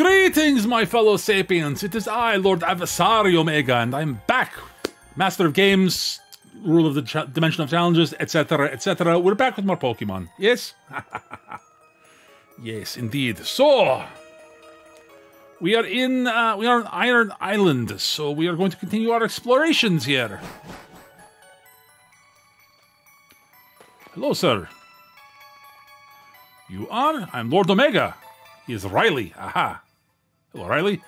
Greetings, my fellow sapiens. It is I, Lord Avasari Omega, and I'm back. Master of games, rule of the dimension of challenges, etc., etc. We're back with more Pokemon. Yes? yes, indeed. So, we are in, uh, we are on Iron Island, so we are going to continue our explorations here. Hello, sir. You are? I'm Lord Omega. He is Riley. Aha. Hello, Riley.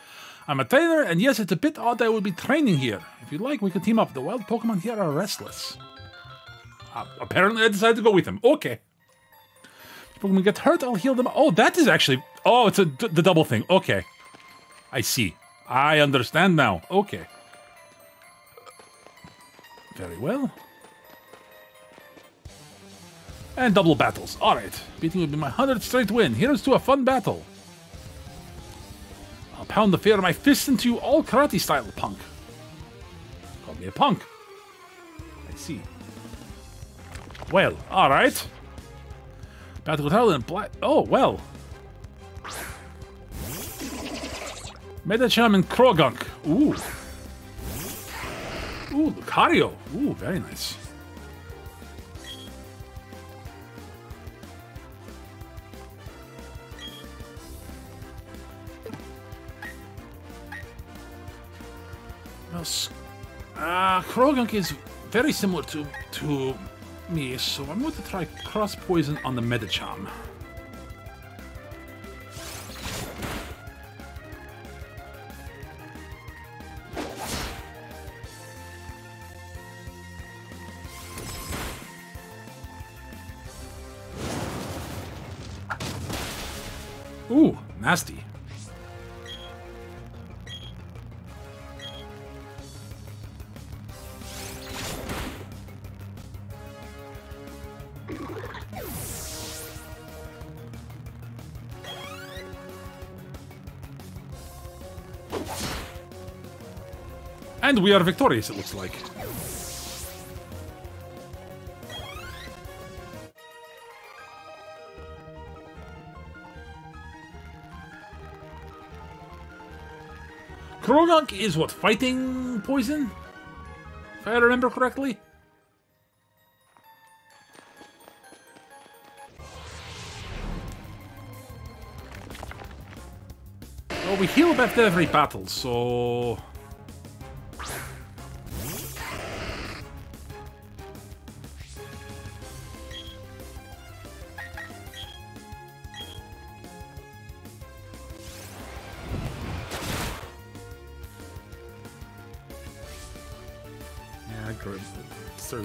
I'm a trainer, and yes, it's a bit odd I will be training here. If you'd like, we can team up. The wild Pokemon here are restless. Uh, apparently, I decided to go with him. Okay. If Pokemon get hurt, I'll heal them. Oh, that is actually. Oh, it's a, the double thing. Okay. I see. I understand now. Okay. Very well. And double battles. Alright. Beating would be my 100th straight win. Here's to a fun battle. I'll pound the fear of my fist into you all karate style, punk. Call me a punk. I see. Well, alright. Battle Hell and Black. Oh, well. Medicham and Croagunk. Ooh. Ooh, Lucario. Ooh, very nice. Well, uh, Croagunk is very similar to to me, so I'm going to try cross poison on the Medicham. Ooh, nasty. And we are victorious, it looks like. Croagunk is what, fighting poison? If I remember correctly? Well, we heal after every battle, so...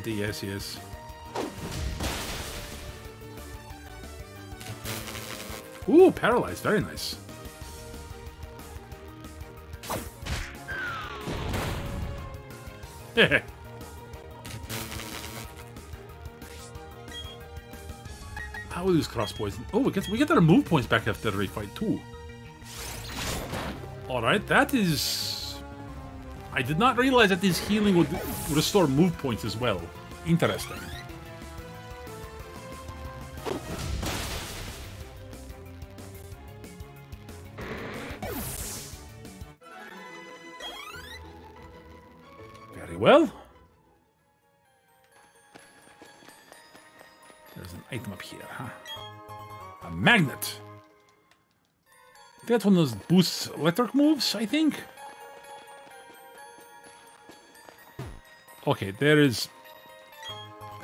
30, yes, yes. Ooh, paralyzed. Very nice. How will use cross poison? Oh, we get we get our move points back after every fight too. All right, that is. I did not realize that this healing would restore move points as well. Interesting. Very well. There's an item up here, huh? A magnet. That's one those boosts electric moves, I think. Okay, there is.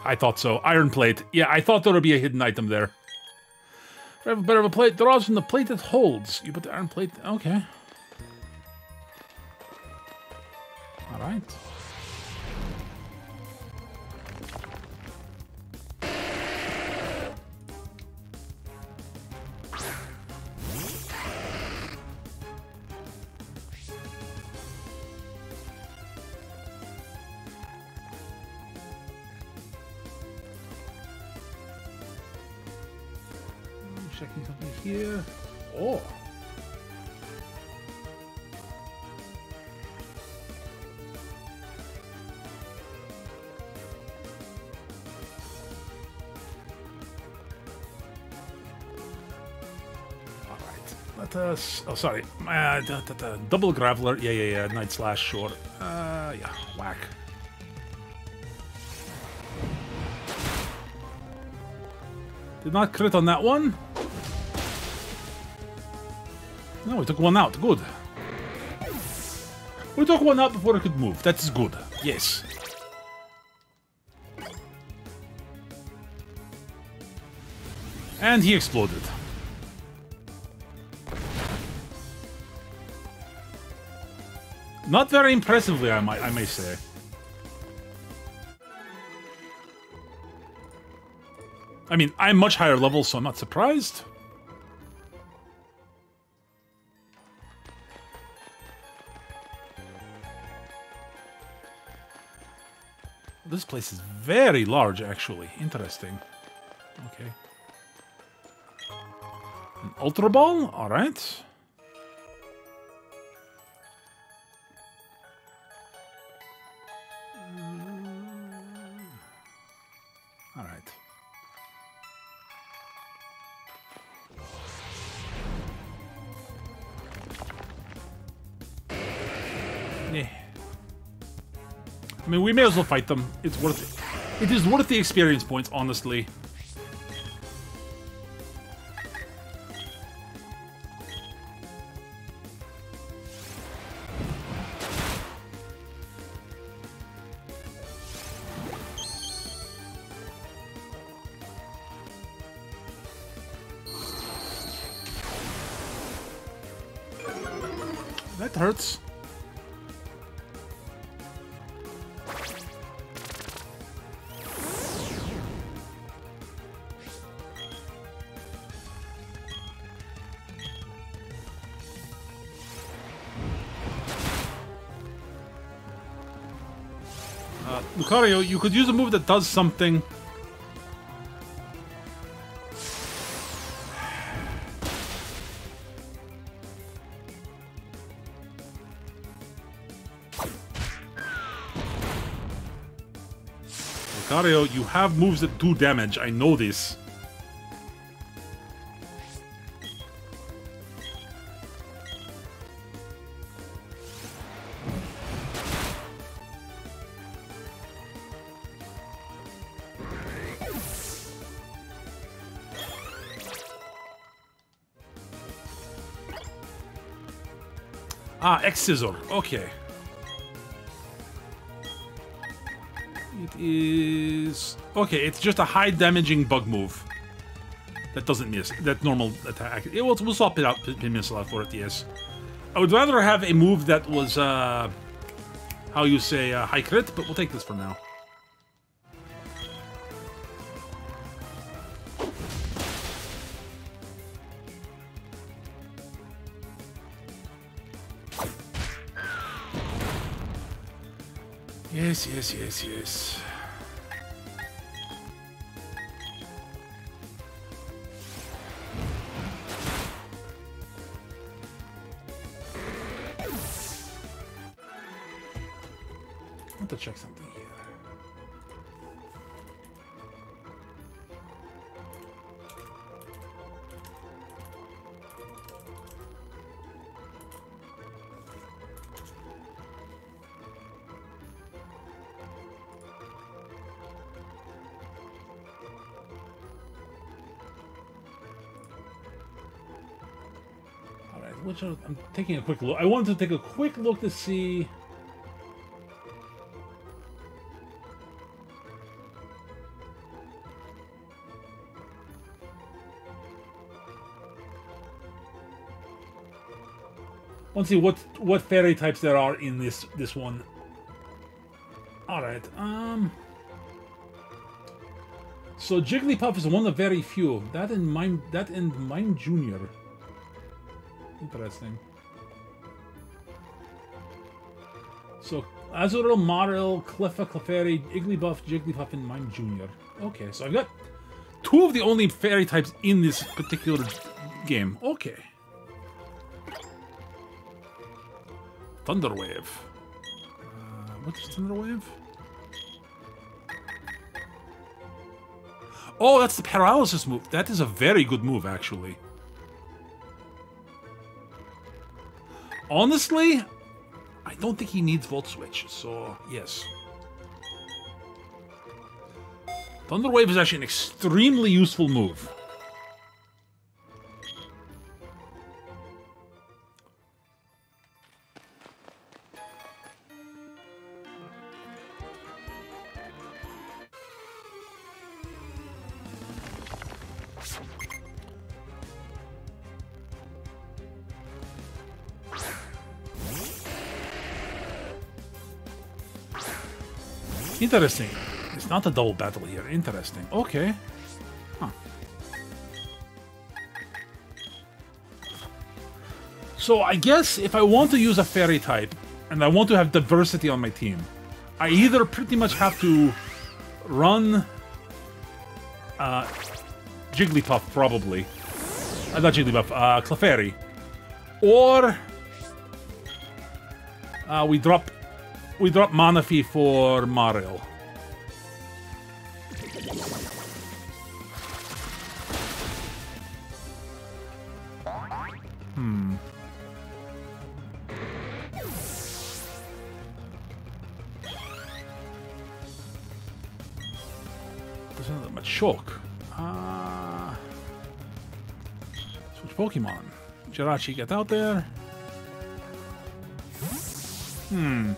I thought so. Iron plate. Yeah, I thought there would be a hidden item there. If I have a better of a plate, draws from the plate that holds. You put the iron plate. Okay. Oh sorry, uh, da, da, da, double graveler. Yeah, yeah, yeah. Night slash, sure. Uh, yeah, whack. Did not crit on that one. No, we took one out. Good. We took one out before it could move. That is good. Yes. And he exploded. Not very impressively, I might, I may say. I mean, I'm much higher level, so I'm not surprised. This place is very large, actually. Interesting. Okay. An Ultra Ball? Alright. I mean, we may as well fight them. It's worth it. It is worth the experience points, honestly. Could use a move that does something. Lucario, you have moves that do damage. I know this. Ah, X Scissor. Okay. It is... Okay, it's just a high damaging bug move. That doesn't miss. That normal attack. It will, we'll swap it out, pin missile for it, yes. I would rather have a move that was, uh... How you say, uh, high crit, but we'll take this for now. Yes, yes, yes, I'm taking a quick look. I wanted to take a quick look to see. to see what what fairy types there are in this this one. All right. Um. So Jigglypuff is one of very few. That in mine. That in Mime Junior. Interesting. So Azurill, Marill, Cleffa, Clefairy, Igglybuff, Jigglypuff, and Mime Junior. Okay, so I've got two of the only fairy types in this particular game. Okay. Thunderwave. Uh, what's Thunderwave? Oh, that's the paralysis move. That is a very good move, actually. Honestly, I don't think he needs Volt Switch, so yes. Thunder Wave is actually an extremely useful move. Interesting. It's not a double battle here. Interesting. Okay. Huh. So I guess if I want to use a fairy type and I want to have diversity on my team, I either pretty much have to run uh, Jigglypuff, probably. Uh, not Jigglypuff, uh, Clefairy. Or uh, we drop we drop Manaphy for Marill. Hmm. Have that much shock. Uh, switch Pokemon. Jirachi, get out there. Hmm.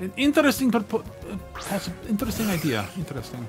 An interesting, uh, interesting idea. Interesting.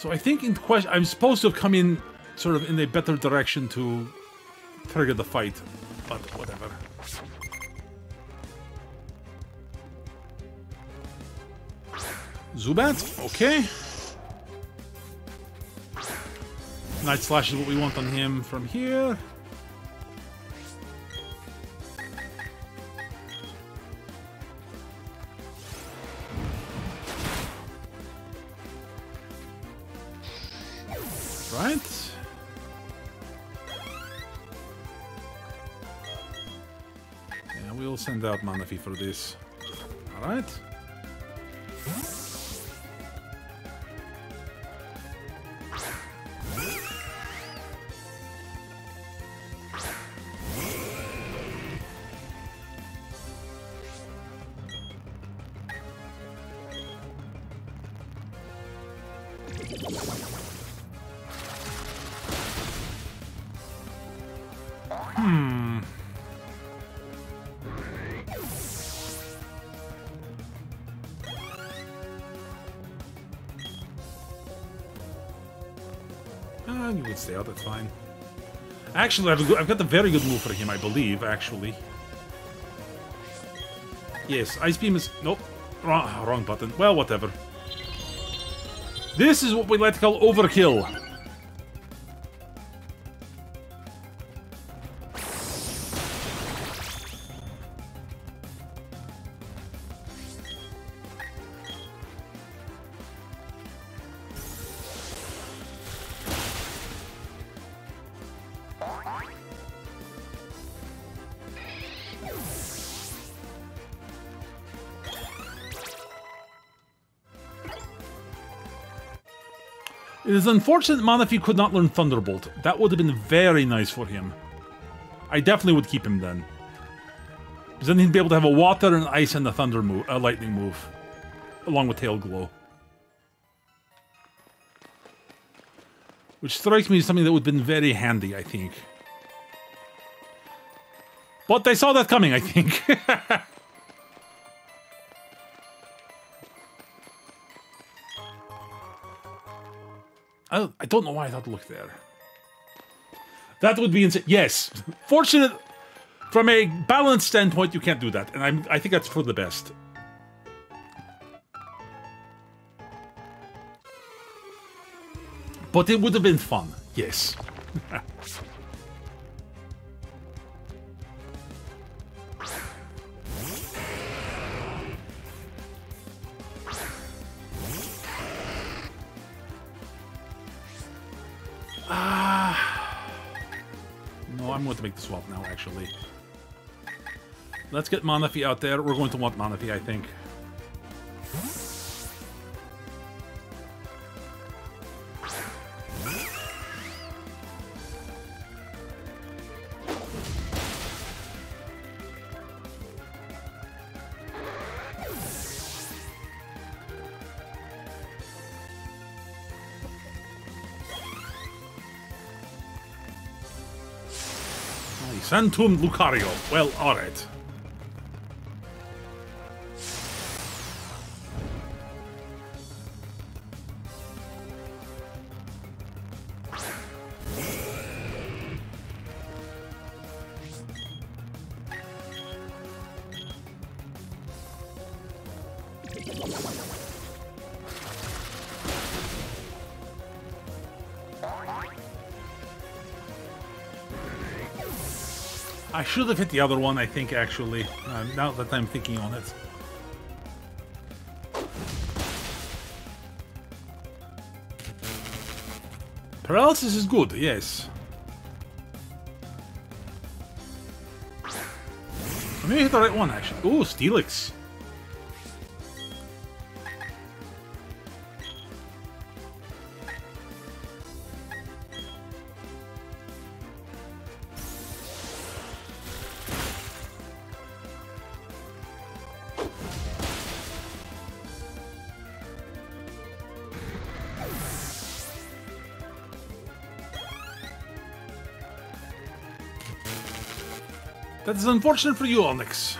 So I think in question, I'm supposed to have come in sort of in a better direction to trigger the fight, but whatever. Zubat, okay. Night Slash is what we want on him from here. Send out Manaphy for this. Alright. Hmm. Stay out, that's fine. Actually, I've, got the very good move for him, I believe, actually. Yes, Ice Beam is... Nope. Wrong, wrong button. Well, whatever. This is what we like to call overkill. Is unfortunate Manaphy could not learn Thunderbolt. That would have been very nice for him. I definitely would keep him then. Because then he'd be able to have a water and ice and a thunder move, a lightning move. Along with Tail Glow. Which strikes me as something that would have been very handy, I think. But they saw that coming, I think. I, I don't know why I thought to look there. That would be insane. Yes. Fortunate. From a balance standpoint, you can't do that. And I'm, I think that's for the best. But it would have been fun, yes. I'm to make the swap now, actually. Let's get Manaphy out there. We're going to want Manaphy, I think. Sand Tomb Lucario. Well, alright. Should have hit the other one, I think, actually. Uh, now that I'm thinking on it. Paralysis is good, yes. I Maybe hit the right one, actually. Oh, Steelix. That is unfortunate for you, Onix.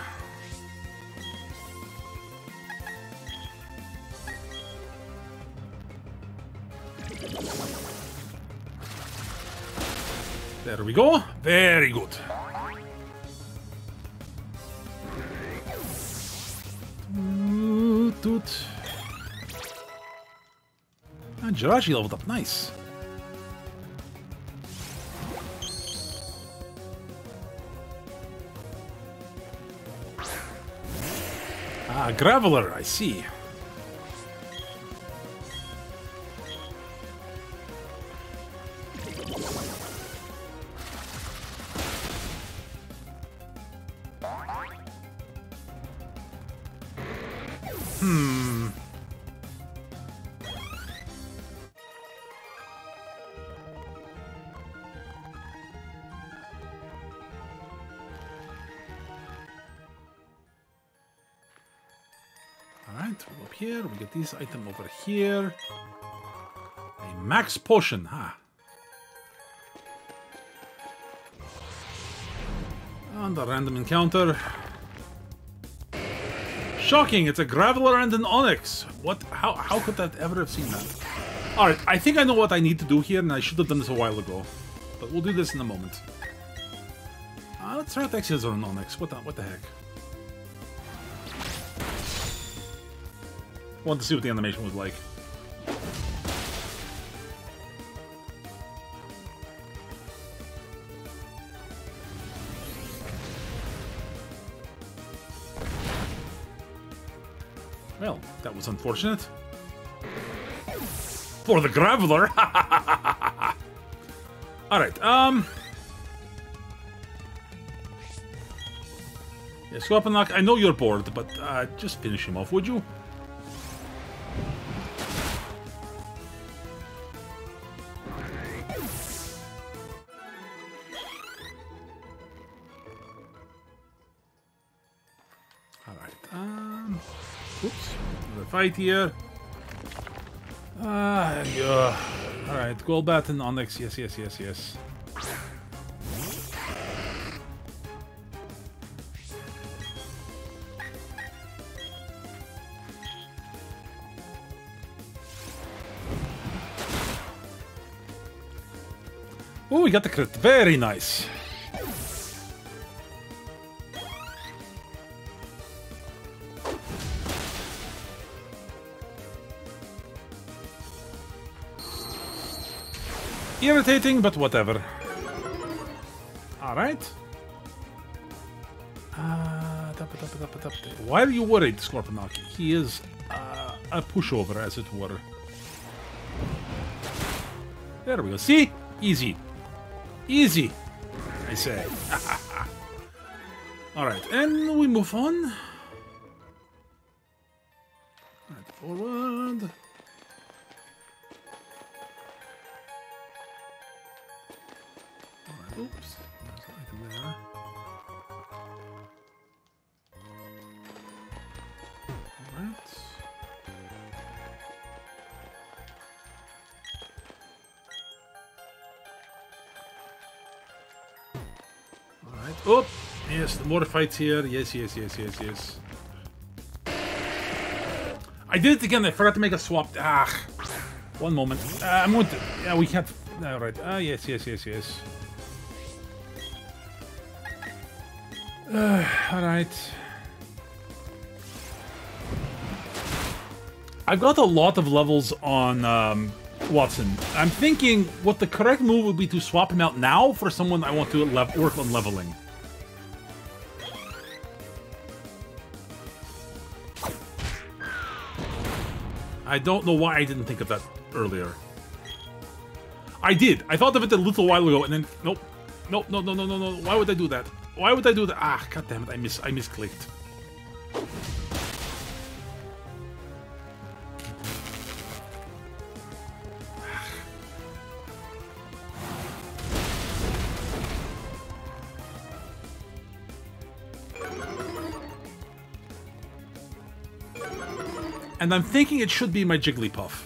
There we go. Very good. And Jirachi leveled up. Nice. Ah, Graveler, I this item over here. A max potion, huh? And a random encounter. Shocking, it's a Graveler and an Onix. What? How, how could that ever have seen that? Alright, I think I know what I need to do here, and I should have done this a while ago. But we'll do this in a moment. Uh, let's try X Scissor an Onix. What the, what the heck? Want to see what the animation was like. Well, that was unfortunate. For the Graveler! Alright, um... Yeah, I know you're bored, but uh, just finish him off, would you? Fight here. Ah, yeah. Alright, Golbat and Onix. Yes, yes, yes, yes. Oh, we got the crit. Very nice. Irritating, but whatever. Alright. Uh, why are you worried, Scorponok? He is uh, a pushover, as it were. There we go. See? Easy. Easy, I say. Alright, and we move on. Alright. Oh! Yes, the more fights here. Yes, yes, yes, yes, yes. I did it again. I forgot to make a swap. Ah. One moment. Uh, I'm going to... Yeah, we can't... Alright. Ah, yes, yes, yes, yes. Uh, Alright. I've got a lot of levels on um, Watson. I'm thinking what the correct move would be to swap him out now for someone I want to work on leveling. I don't know why I didn't think of that earlier. I did. I thought of it a little while ago, and then nope, nope, no, no, no, no, no. Why would I do that? Why would I do that? Ah, god damn it! I miss, I misclicked. And I'm thinking it should be my Jigglypuff.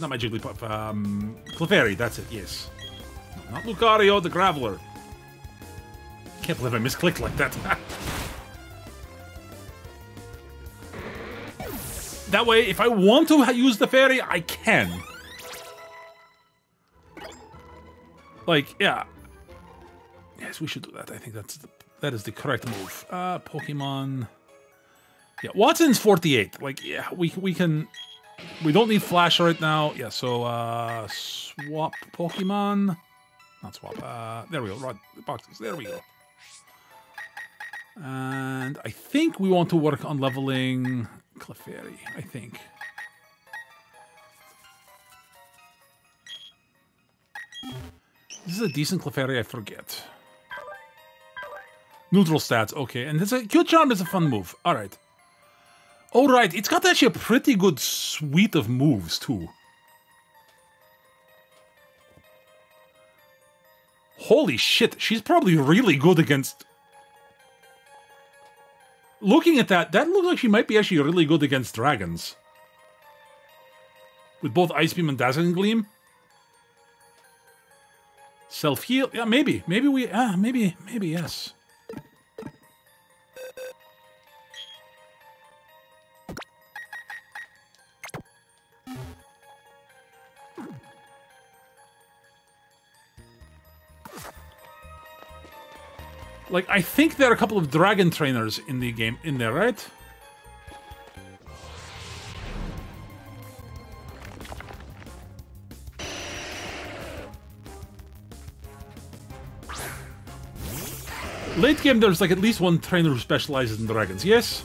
Not my Jigglypuff, um... Clefairy, that's it, yes. No, not Lucario, the Graveler. Can't believe I misclicked like that. that way, if I want to use the fairy, I can. Like, yeah. Yes, we should do that. I think that's the, that is the correct move. Uh, Pokemon... Yeah, Watson's 48. Like, yeah, we we can... We don't need Flash right now. Yeah, so, uh, swap Pokemon. Not swap. Uh, there we go. Right, boxes. There we go. And I think we want to work on leveling Clefairy. I think. This is a decent Clefairy, I forget. Neutral stats, okay. And it's a cute charm is a fun move. Alright. Oh, right. It's got actually a pretty good suite of moves, too. Holy shit, she's probably really good against... Looking at that, that looks like she might be actually really good against dragons. With both Ice Beam and Dazzling Gleam. Self-heal? Yeah, maybe. Maybe we... Ah, maybe, maybe, yes. Like, I think there are a couple of dragon trainers in the game in there, right? Late game, there's like at least one trainer who specializes in dragons, yes?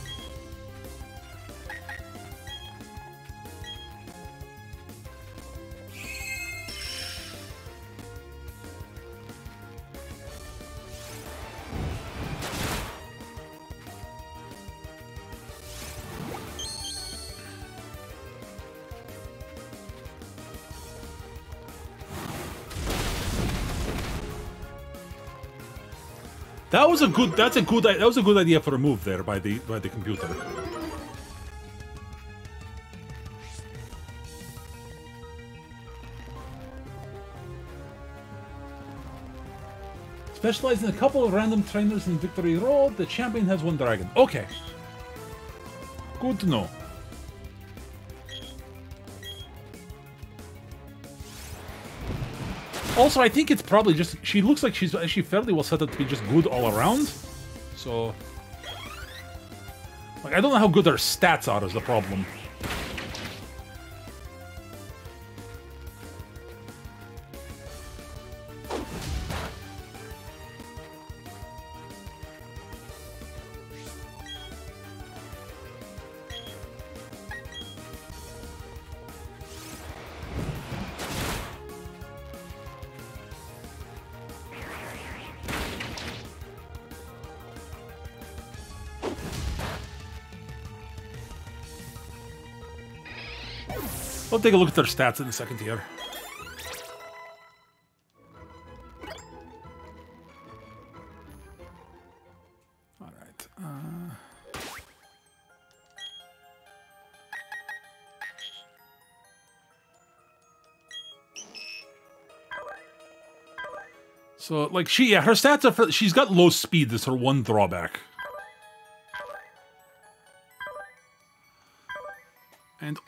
That was a good. That's a good. That was a good idea for a move there by the by the computer. Specialized in a couple of random trainers in Victory Road, the champion has one dragon. Okay. Good to know. Also, I think it's probably just... She looks like she's actually fairly well set up to be just good all around. So... Like, I don't know how good her stats are is the problem. Take a look at their stats in the second tier. All right. Uh... So, like, she, yeah, her stats are, for, she's got low speed. That's her one drawback.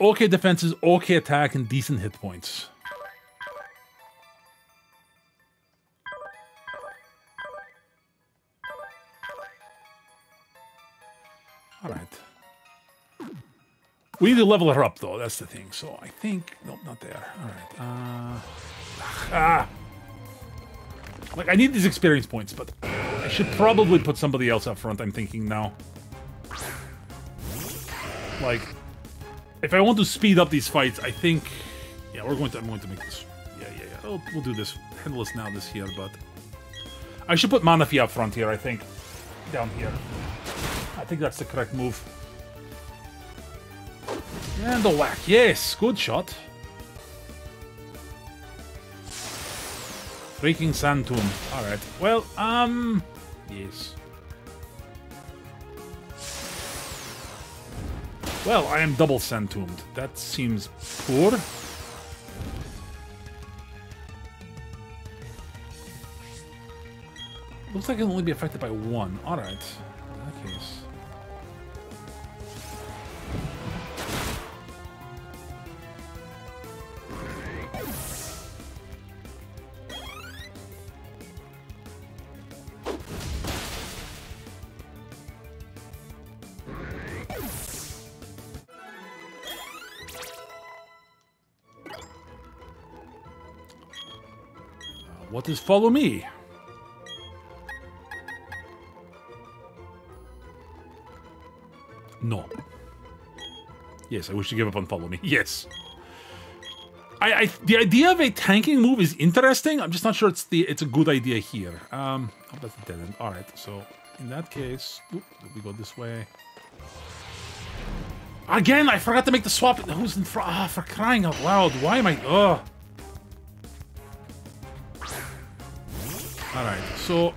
Okay defenses, okay attack, and decent hit points. Alright. We need to level her up, though. That's the thing. So I think... Nope, not there. Alright. Uh, ah! Like, I need these experience points, but I should probably put somebody else up front, I'm thinking now. Like, if I want to speed up these fights, I think... Yeah, we're going to... I'm going to make this... Yeah, yeah, yeah. We'll, do this. Handle this now, this here, but... I should put Manaphy up front here, I think. Down here. I think that's the correct move. And the whack. Yes, good shot. Freaking Sand Tomb. Alright. Well, um... Yes. Well, I am double Sand. That seems poor. Looks like it will only be affected by one. Alright. In that case... Follow me? No. Yes, I wish to give up on follow me. Yes. I, I, the idea of a tanking move is interesting. I'm just not sure it's the it's a good idea here. Um, oh, that's a dead end. All right, so in that case, we go this way. Again, I forgot to make the swap. Who's in front? Ah, for crying out loud! Why am I? Ugh. Alright, so...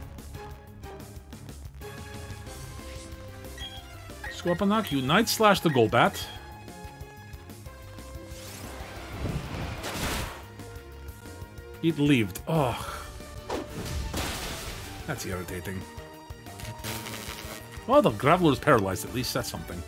Scorponok, Night Slash the Golbat. It lived. Ugh. That's irritating. Well, the Graveler is paralyzed, at least that's something.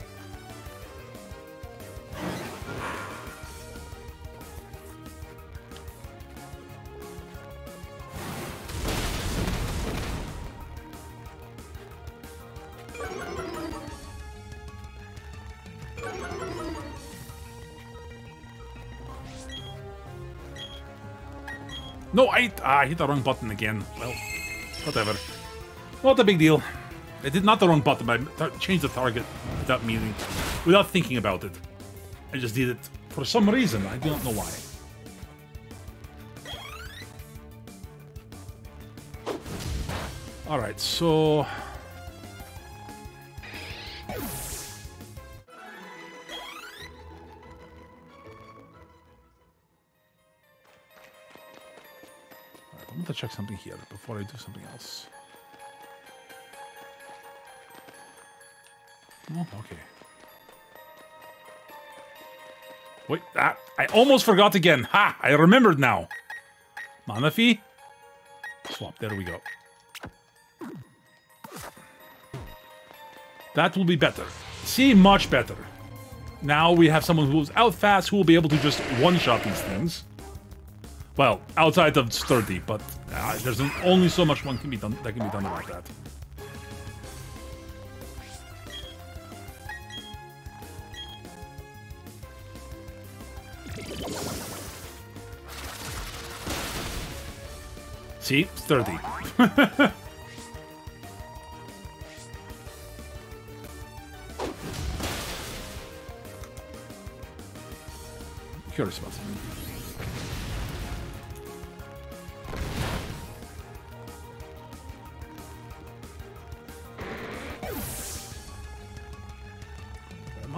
I, ah, I hit the wrong button again. Well, whatever. Not a big deal. I did not the wrong button, but I changed the target without meaning, without thinking about it. I just did it for some reason. I do not know why. Alright, so... check something here before I do something else. Oh, okay. Wait, ah, I almost forgot again. Ha! I remembered now. Manaphy. Swap, there we go. That will be better. See, much better. Now we have someone who's out fast who will be able to just one-shot these things. Well, outside of sturdy, but uh, there's an, only so much one can be done that can be done about that. See? 30.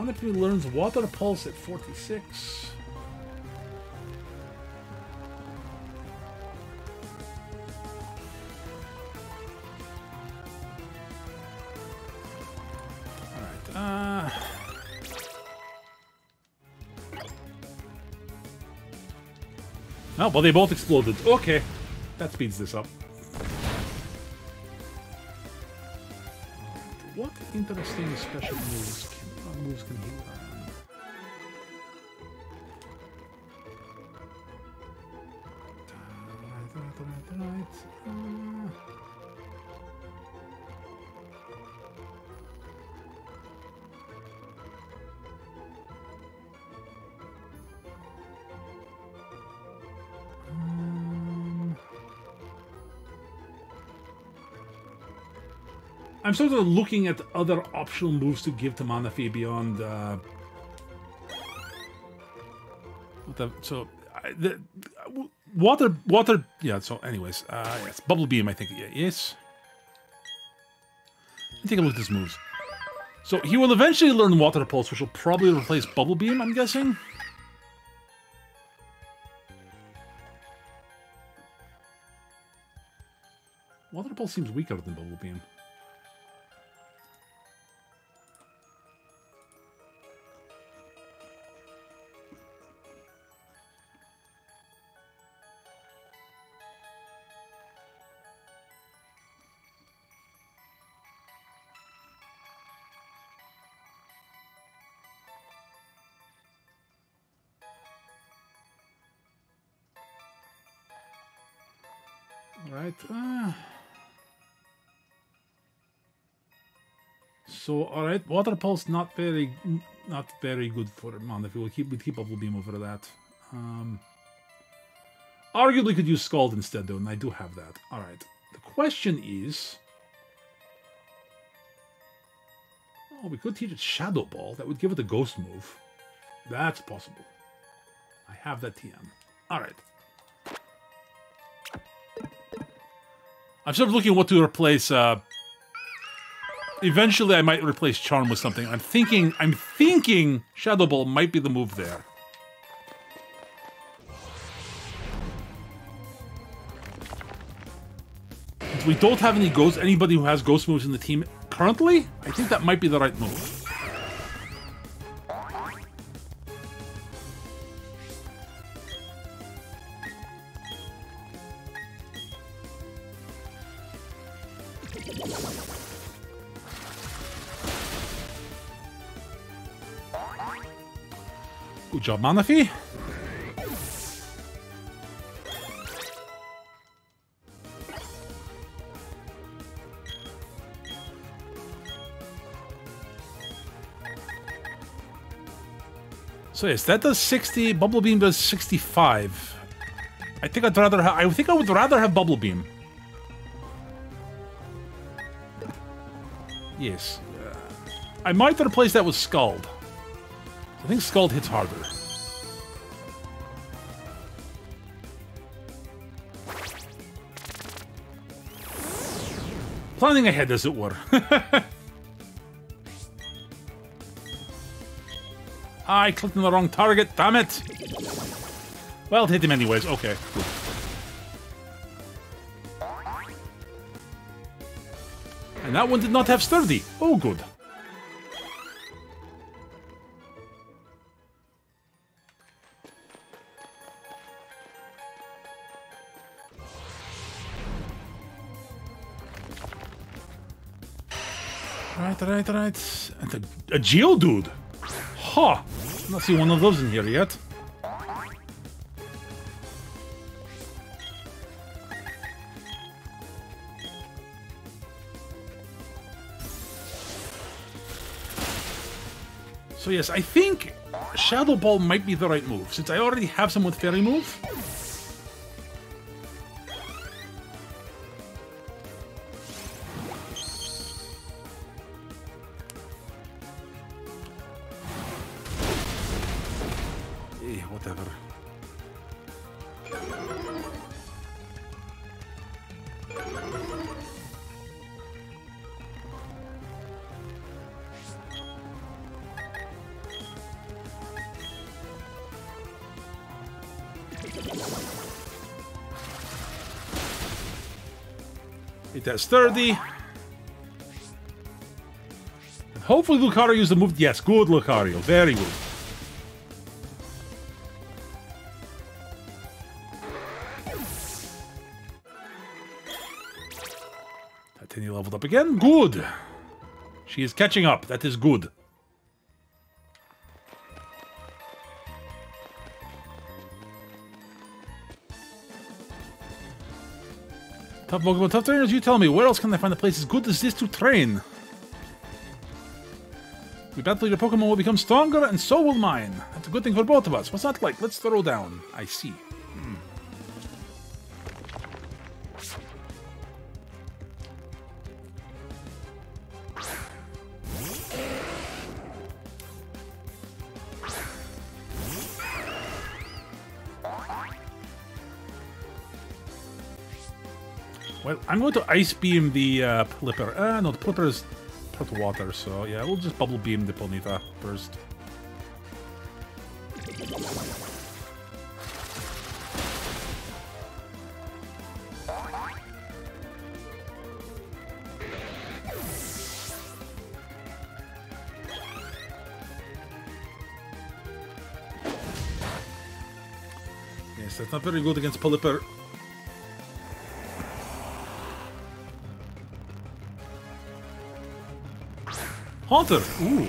wonder if he learns Water Pulse at 46. All right. Uh, oh, well, they both exploded. Okay. That speeds this up. What interesting special moves can moves can he learn? Right, right, right. Uh, um, I'm sort of looking at other optional moves to give to Manaphy beyond. Uh, the, so, I, the, water, water. Yeah. So, anyways, uh, yes, bubble beam. I think. Yeah, yes. Let me take a look at his moves. So he will eventually learn water pulse, which will probably replace bubble beam. I'm guessing. Water pulse seems weaker than bubble beam. Right. Uh, so, all right, water pulse not very, not very good for man. If we will keep, we keep bubble beam over that. Um, arguably, could use scald instead, though, and I do have that. All right. The question is, oh, we could teach it shadow ball. That would give it a ghost move. That's possible. I have that TM. All right. I'm sort of looking at what to replace. Uh, eventually, I might replace Charm with something. I'm thinking. I'm thinking Shadow Ball might be the move there. We don't have any ghosts. Anybody who has ghost moves in the team currently, I think that might be the right move. Good job, Manaphy. So yes, that does 60. Bubble Beam does 65. I think I'd rather. I think I would rather have Bubble Beam. Yes. I might replace that with Scald. I think Scald hits harder. Planning ahead, as it were. I clicked on the wrong target, damn it! Well, it hit him anyways, okay. And that one did not have sturdy. Oh, good. Right, right. And a, a Geodude. Huh. Not seen one of those in here yet. So yes, I think Shadow Ball might be the right move, since I already have some with Fairy Move. has 30. And hopefully Lucario used the move. Yes, good Lucario. Very good. Titania leveled up again. Good. She is catching up. That is good. Tough Pokemon, tough trainers, you tell me, where else can I find a place as good as this to train? We battle your Pokemon will become stronger, and so will mine. That's a good thing for both of us. What's that like? Let's throw down. I see. I'm going to Ice Beam the uh, Pelipper. Uh, no, the Pelipper is put water, so yeah, we'll just Bubble Beam the Ponyta first. Yes, that's not very good against Pelipper. Haunter! Ooh.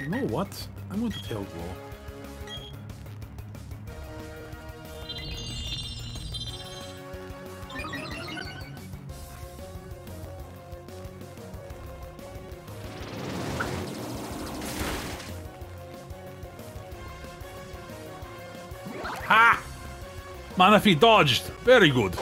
You know what? I'm going to tail glow. Ha! Manaphy dodged. Very good.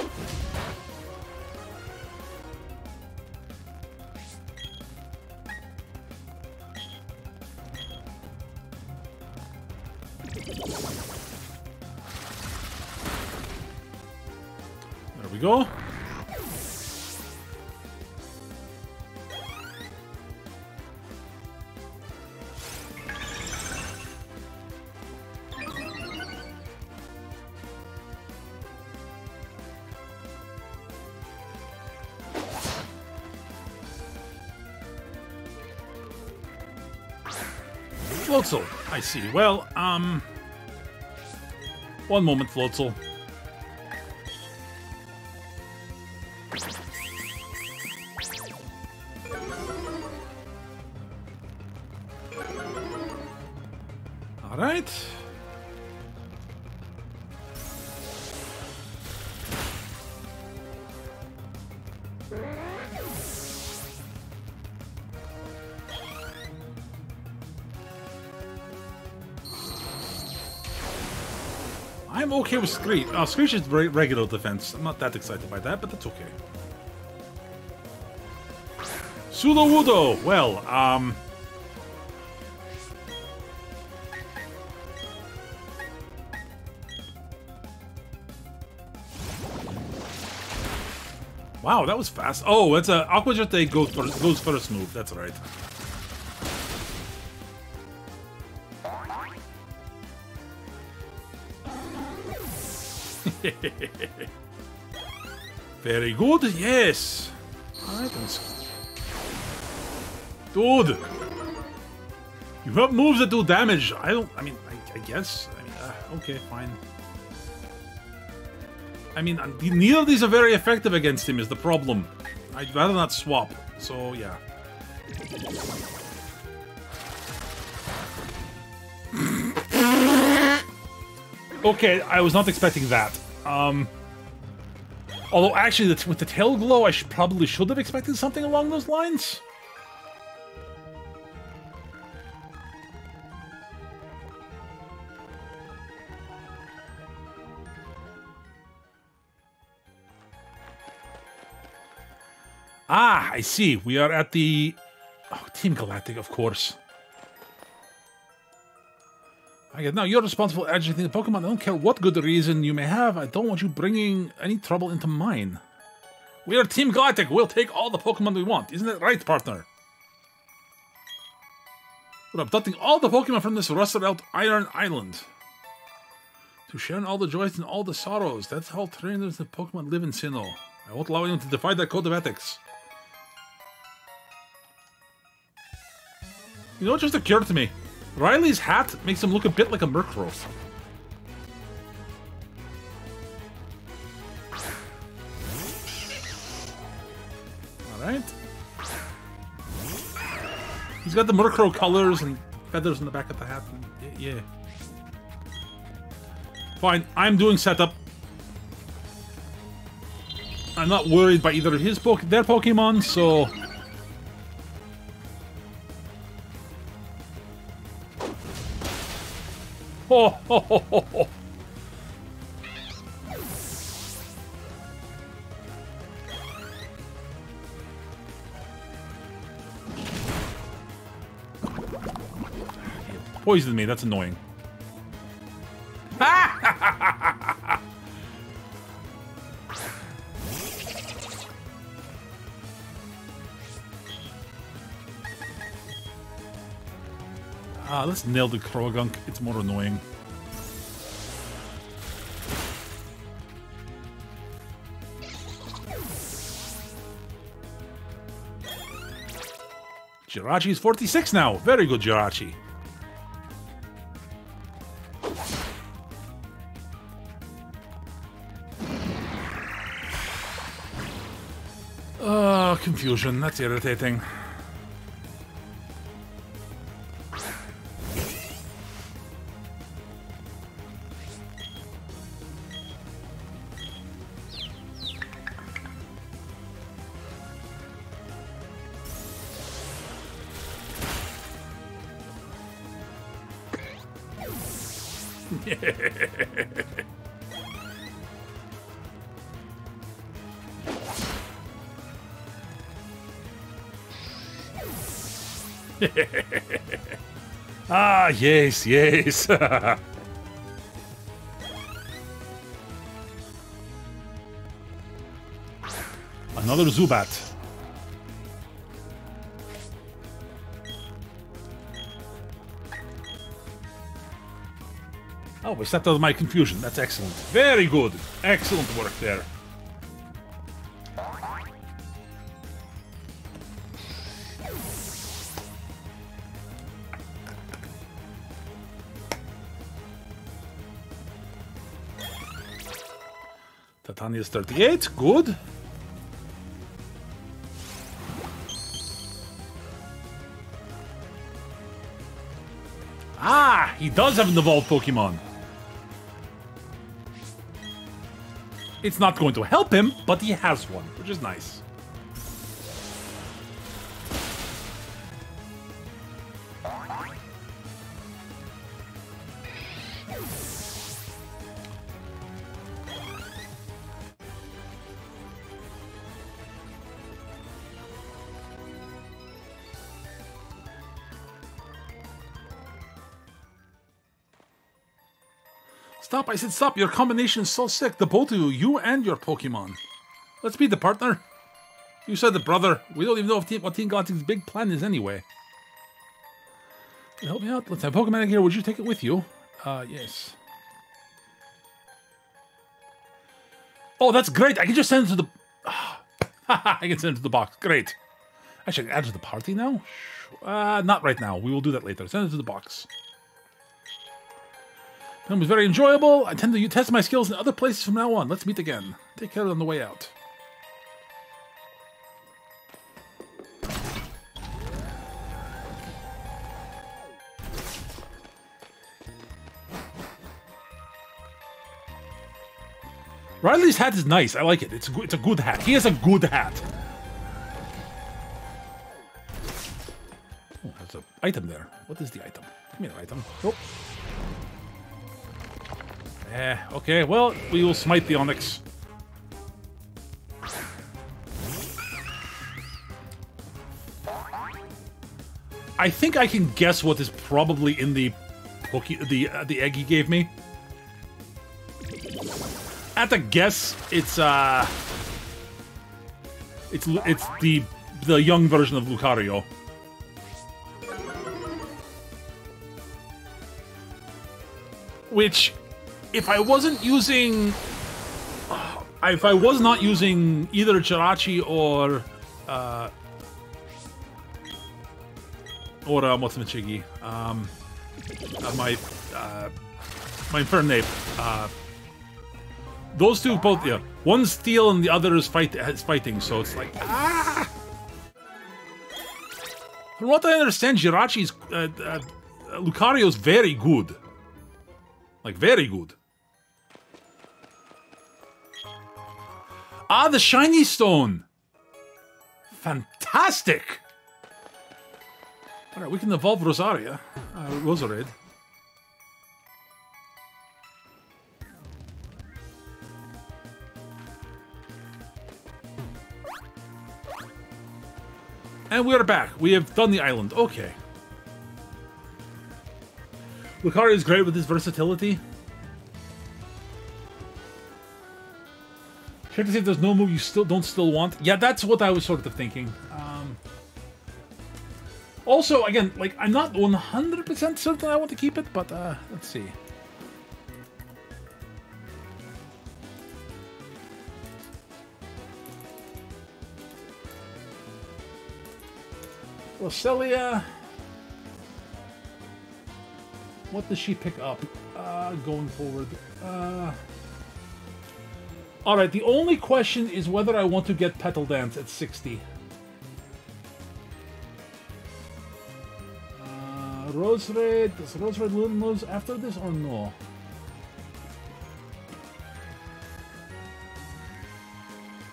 There we go. I see. Well, um... One moment, Floatzel. Okay with Screech. Oh, Screech is re regular defense. I'm not that excited by that, but that's okay. Sudowoodo! Well, um... Wow, that was fast. Oh, it's a Aqua Jet goes first move. That's right. Very good. Yes. Dude. You have moves that do damage. I don't. I mean, I, I guess. I mean, uh, okay, fine. I mean, uh, neither of these are very effective against him is the problem. I'd rather not swap, so yeah. okay, I was not expecting that. Um, although, actually, with the tail glow, I should, probably should have expected something along those lines. Ah, I see. We are at the... Oh, Team Galactic, of course. I get now you're responsible for agitating the Pokemon. I don't care what good reason you may have. I don't want you bringing any trouble into mine. We are Team Galactic. We'll take all the Pokemon we want. Isn't that right, partner? We're abducting all the Pokemon from this rusted out Iron Island. To share in all the joys and all the sorrows. That's how trainers of Pokemon live in Sinnoh. I won't allow anyone to defy that code of ethics. You know what just occurred to me? Riley's hat makes him look a bit like a Murkrow. Alright. He's got the Murkrow colors and feathers in the back of the hat. Yeah. Fine, I'm doing setup. I'm not worried by either of his po their Pokemon, so Poisoned me, that's annoying. Ah, let's nail the Croagunk. It's more annoying. Jirachi is 46 now. Very good, Jirachi. Oh, confusion. That's irritating. Yes, yes. Another Zubat. Oh, we out my confusion. That's excellent. Very good. Excellent work there. Titania's 38. Good. Ah, he does have an evolved Pokemon. It's not going to help him, but he has one, which is nice. Stop, I said stop. Your combination is so sick. The both of you, you and your Pokemon. Let's be the partner. You said the brother. We don't even know team, what Team Galactic's big plan is anyway. Help me out. Let's have Pokemon here. Would you take it with you? Uh, yes. Oh, that's great. I can just send it to the... I can send it to the box. Great. I should add to the party now? Uh, not right now. We will do that later. Send it to the box. It was very enjoyable. I tend to test my skills in other places from now on. Let's meet again. Take care on the way out. Riley's hat is nice. I like it. It's a, it's a good hat. He has a good hat. Oh, there's an item there. What is the item? Give me the item. Oh. Eh, okay, well, we will smite the Onix. I think I can guess what is probably in the the uh, the egg he gave me. At the guess, it's uh, it's it's the the young version of Lucario. Which if I wasn't using... If I was not using either Jirachi or... Uh, or uh, what's Michigi? Um, uh, my uh, my Infernape. Uh, those two both, yeah. One's steel and the other is fight is fighting, so it's like ah. From what I understand, Jirachi's uh, uh, Lucario's very good. Like very good. Ah, the shiny stone. Fantastic. All right, we can evolve Rosaria, uh, Roserade. And we are back. We have done the island. Okay. Lucario is great with his versatility. Check to see if there's no move you still don't still want. Yeah, that's what I was sort of thinking. Um, also, again, like I'm not 100% certain I want to keep it, but uh, let's see. Roselia. What does she pick up uh, going forward? Uh, all right, the only question is whether I want to get Petal Dance at 60. Uh, Roserade, does Rose Roserade lose after this or no?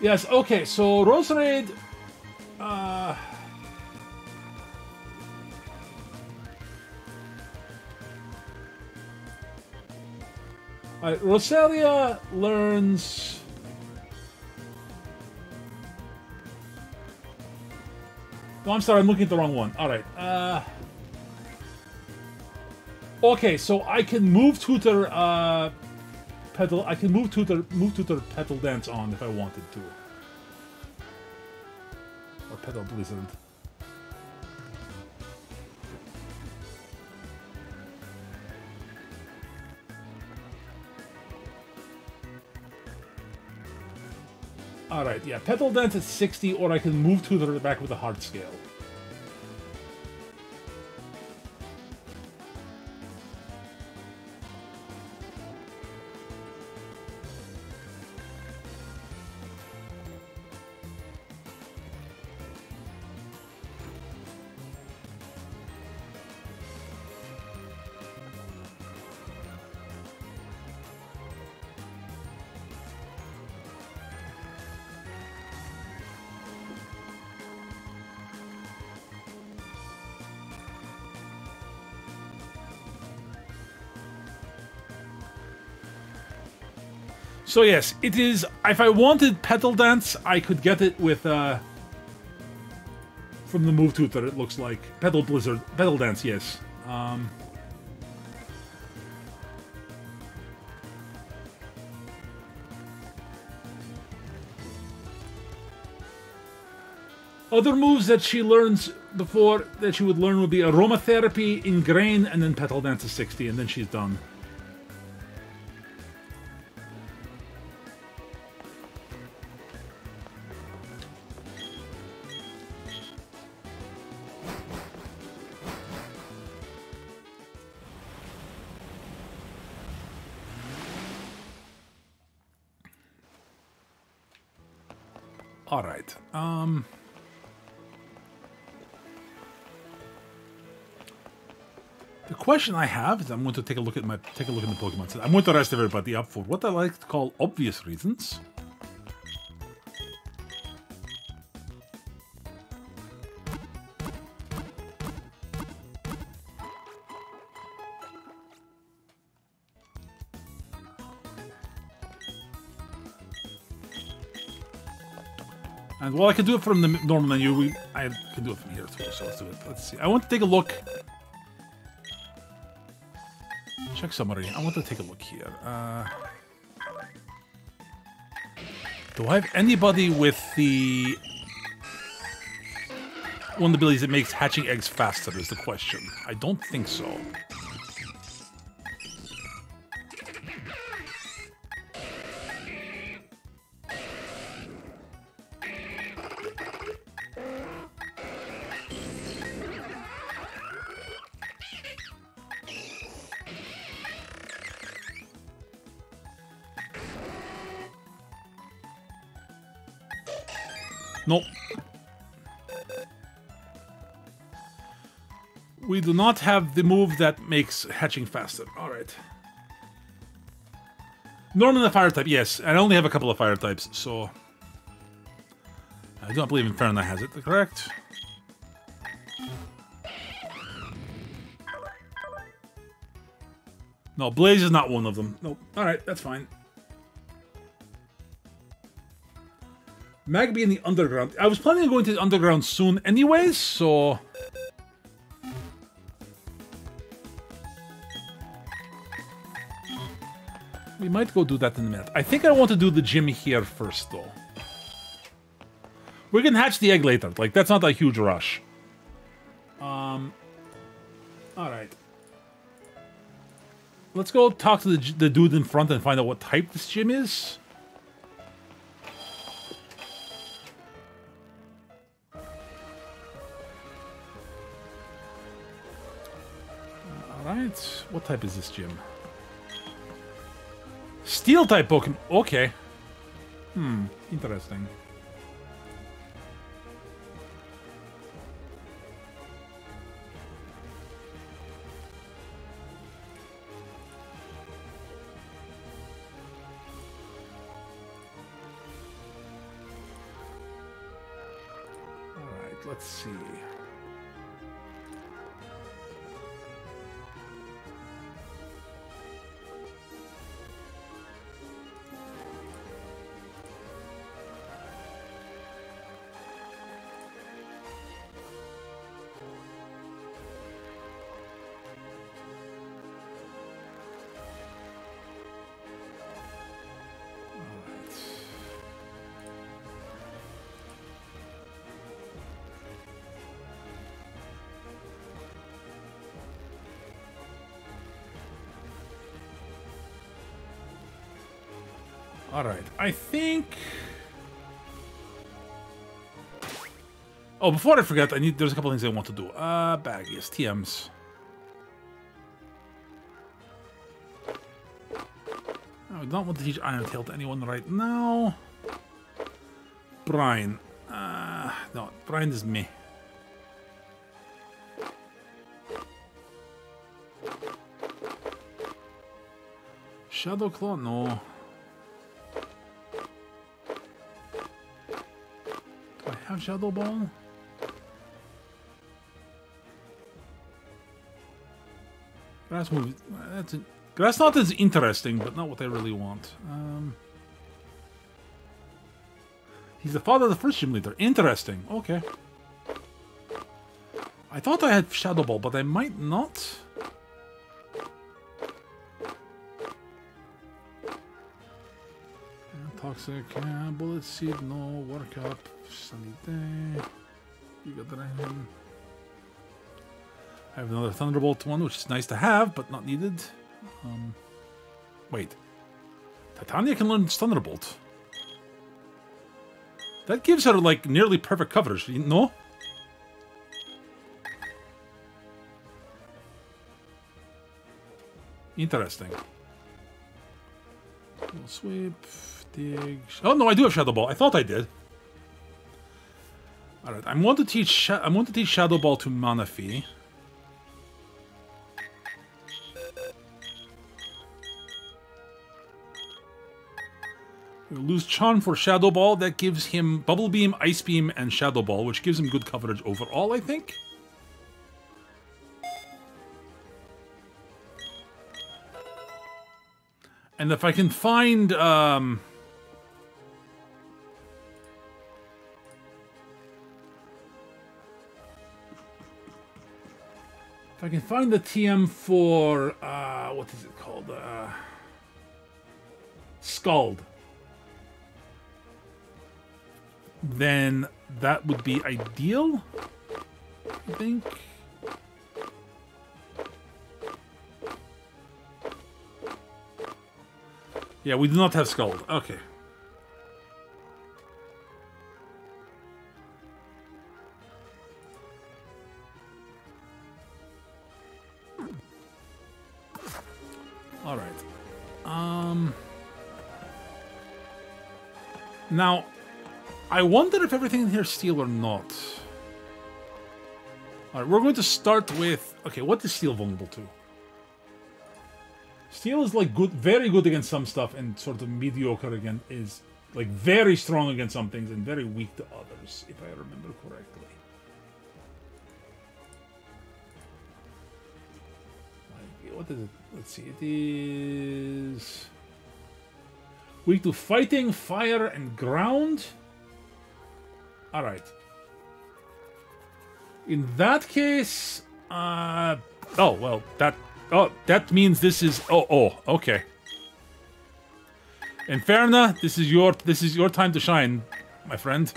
Yes, okay, so Roserade... Uh, Alright, Roselia learns... No, I'm sorry, I'm looking at the wrong one. Alright, uh... Okay, so I can move Tutor, uh... Petal, I can move Tutor, move Tutor Petal Dance on if I wanted to. Or Petal Blizzard. Alright, yeah, Petal Dance is 60, or I can move to the back with a hard scale. So yes, it is. If I wanted Petal Dance, I could get it with uh, from the move tutor. It looks like Petal Blizzard, Petal Dance. Yes. Um, Other moves that she learns before that she would learn would be aromatherapy, ingrain, and then petal dance to 60, and then she's done. Question I have is I'm going to take a look at my take a look at the Pokemon set. I'm going to rest everybody up for what I like to call obvious reasons. And well, I can do it from the normal menu. We, I can do it from here too. So let's do it. Let's see. I want to take a look. Check summary. I want to take a look here. Uh, do I have anybody with the one of the abilities that makes hatching eggs faster? Is the question. I don't think so. Not have the move that makes hatching faster. All right. Normally the fire type, yes. I only have a couple of fire types, so... I do not believe Inferno has it, correct? No, Blaze is not one of them. Nope. Alright, that's fine. Magby in the underground. I was planning on going to the underground soon anyways, so... We might go do that in a minute. I think I want to do the gym here first, though. We can hatch the egg later. Like, that's not a huge rush. Um... Alright. Let's go talk to the, the dude in front and find out what type this gym is. Alright. What type is this gym? Steel type Pokemon. Okay. Hmm. Interesting. Alright, I think... Oh, before I forget, I need. There's a couple things I want to do. Uh, baggies, TMs. I don't want to teach Iron Tail to anyone right now. Brian. Uh, no, Brian is me. Shadow Claw? No. Have Shadow Ball? Grass move. That's it. Grass not as interesting, but not what I really want. Um, he's the father of the first gym leader. Interesting. Okay. I thought I had Shadow Ball, but I might not. Toxic. Yeah, bullet seed. No. Work. Sunny day. You got. I have another Thunderbolt one, which is nice to have, but not needed. Um, wait. Titania can learn Thunderbolt. That gives her, like, nearly perfect coverage, no? Interesting. Little sweep, dig... Oh, no, I do have Shadow Ball. I thought I did. Alright, I'm want to teach I want to teach Shadow Ball to Manaphy. lose Charm for Shadow Ball. That gives him Bubble Beam, Ice Beam, and Shadow Ball, which gives him good coverage overall, I think. And if I can find... Um, if I can find the TM for... Uh, what is it called? Uh, Scald. then that would be ideal, I think. Yeah, we do not have Scald. Okay. All right. Um... Now, I wonder if everything in here is steel or not. All right, we're going to start with... Okay, what is steel vulnerable to? Steel is like good, very good against some stuff, and sort of mediocre again is like very strong against some things and very weak to others, if I remember correctly. What is it? Let's see. It is weak to fighting, fire, and ground. All right. In that case, uh, oh well, that Oh, that means this is... Oh, oh, okay. Inferna, this is your this is your time to shine, my friend.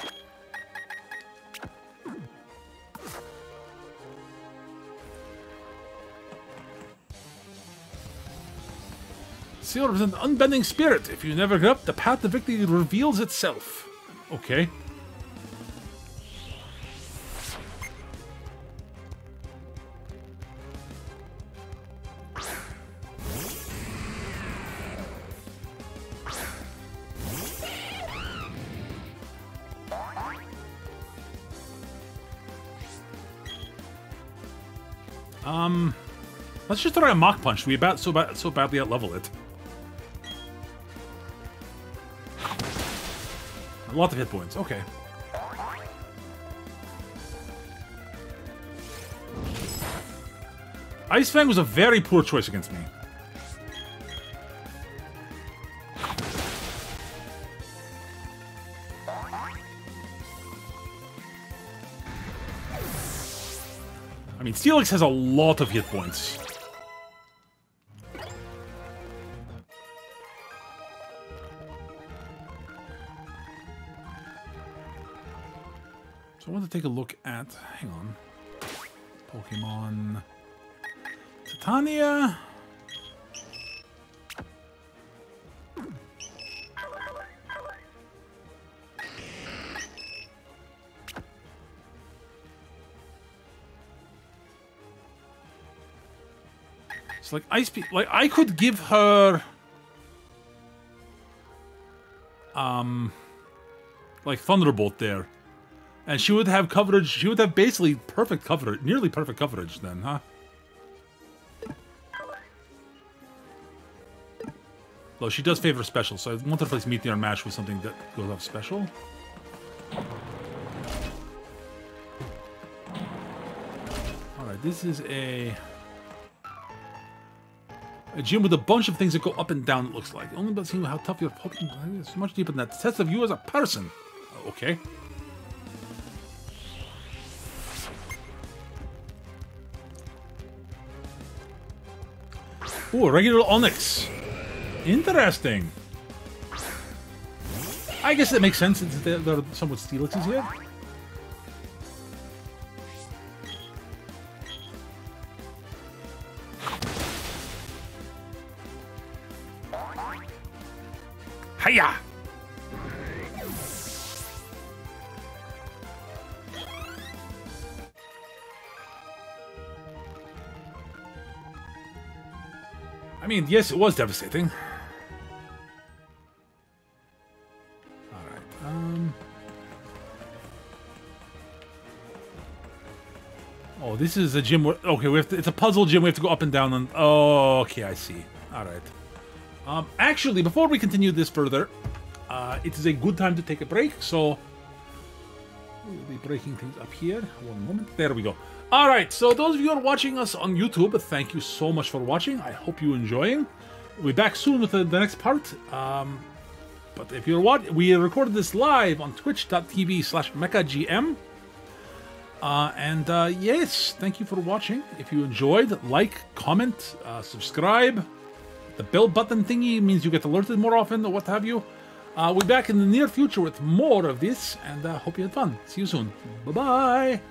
Seal represents an unbending spirit. If you never give up, the path to victory reveals itself. Okay. Um, let's just try a Mach Punch. We about so bad so badly outlevel it. A lot of hit points. Okay. Ice Fang was a very poor choice against me. I mean, Steelix has a lot of hit points. To take a look at... Hang on. Pokemon... Titania... It's like Ice Pe like I could give her um like Thunderbolt there. And she would have coverage she would have basically perfect coverage nearly perfect coverage then, huh? Though she does favor special, so I want to replace Meteor Mash with something that goes off special. Alright, this is a a gym with a bunch of things that go up and down, it looks like. Only about seeing how tough your Pokemon is much deeper than that. Test of you as a person. Okay. Oh, regular Onix. Interesting. I guess it makes sense since there are somewhat Steelixes here. Yes, it was devastating. Alright, um... Oh, this is a gym where... Okay, we have to, it's a puzzle gym. We have to go up and down on... Oh, okay, I see. Alright. Um, actually, before we continue this further, uh, it is a good time to take a break, so we'll be breaking things up here. One moment. There we go. All right, so those of you who are watching us on YouTube, thank you so much for watching. I hope you're enjoying. We'll be back soon with the, the next part. Um, but if you're watching, we recorded this live on twitch.tv slash mechagm. Uh, and uh, yes, thank you for watching. If you enjoyed, like, comment, uh, subscribe. The bell button thingy means you get alerted more often or what have you. Uh, we'll be back in the near future with more of this, and uh, hope you had fun. See you soon. Bye-bye.